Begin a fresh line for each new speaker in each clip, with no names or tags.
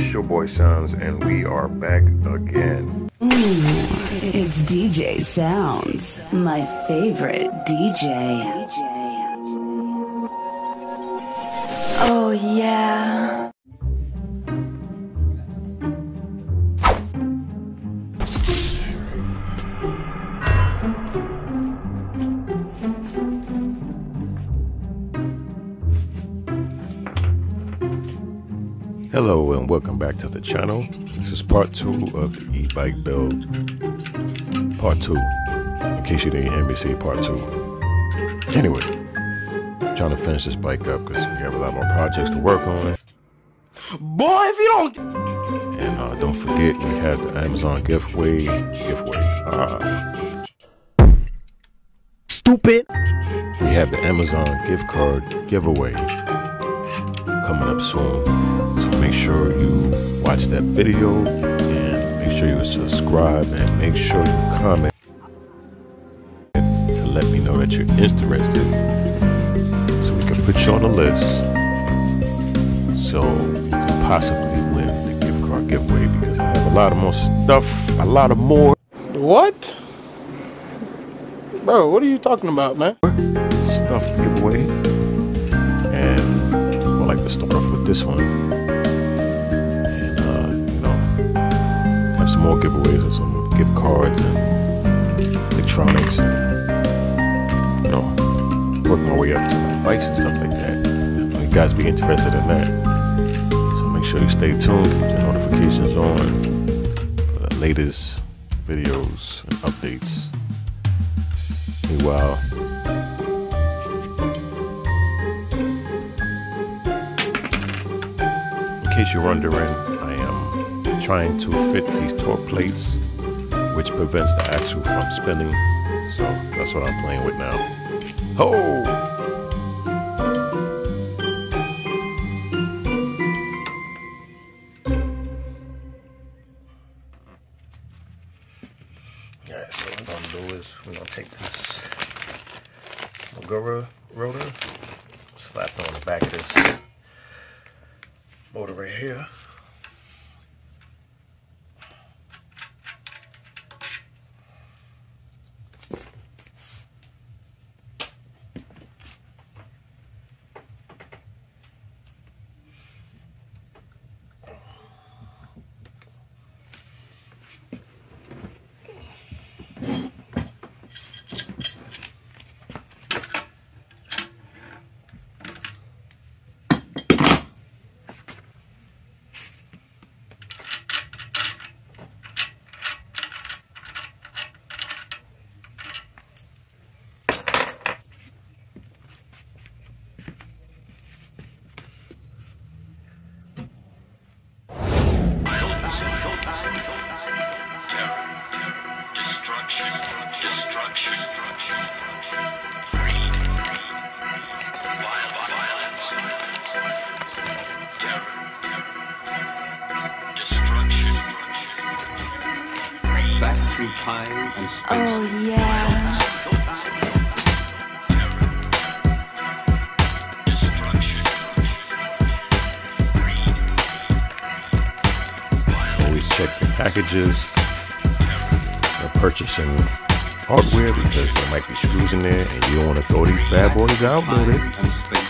It's your boy Soundz, and we are back again.
It's DJ Soundz, my favorite DJ.
To the channel. This is part two of the e-bike build. Part two. In case you didn't hear me say part two. Anyway, trying to finish this bike up because we have a lot more projects to work on.
Boy, if you don't.
And uh, don't forget, we had the Amazon giveaway. Giveaway. Uh,
Stupid.
we have the Amazon gift card giveaway coming up soon. Sure you watch that video and make sure you subscribe and make sure you comment to let me know that you're interested so we can put you on the list so you can possibly win the gift card giveaway because I have a lot of more stuff, a lot of more
What? Bro, what are you talking about, man?
stuff to give away. And I'd like to start off with this one. Some more giveaways of some gift cards and electronics. And, you know, work my way up to bikes and stuff like that. You guys be interested in that. So make sure you stay tuned, keep your notifications on for the latest videos and updates. Meanwhile, In case you're wondering, trying to fit these torque plates, which prevents the axle from spinning. So that's what I'm playing with now. Ho!
Oh, yeah.
Always check your packages or purchasing hardware because there might be screws in there and you don't want to throw these bad boys out with it.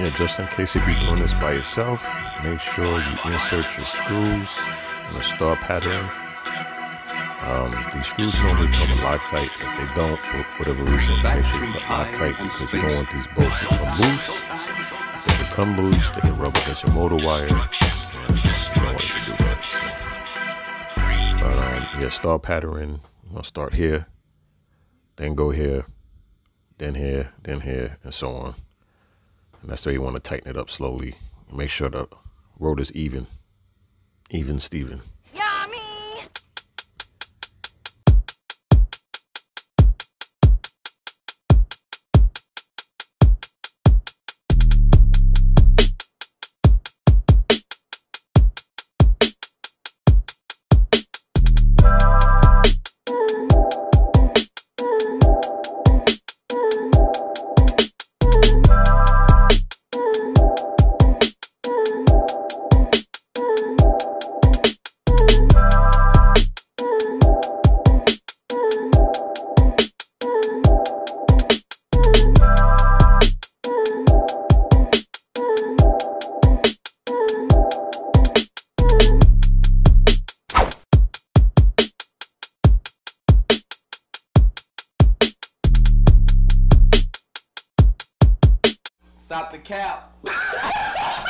Yeah,
just in case if you're doing this by yourself, make sure you insert your screws in a star pattern. Um, these screws normally come in Loctite. If they don't, for whatever reason, make sure you put Loctite because you don't want these bolts to come loose. If they come loose, they can rub against your motor wire. You don't want to do that. So. But um, yeah, star pattern. Gonna start here, then go here, then here, then here, and so on. And that's you want to tighten it up slowly. Make sure the road is even. Even Steven.
Stop the cap.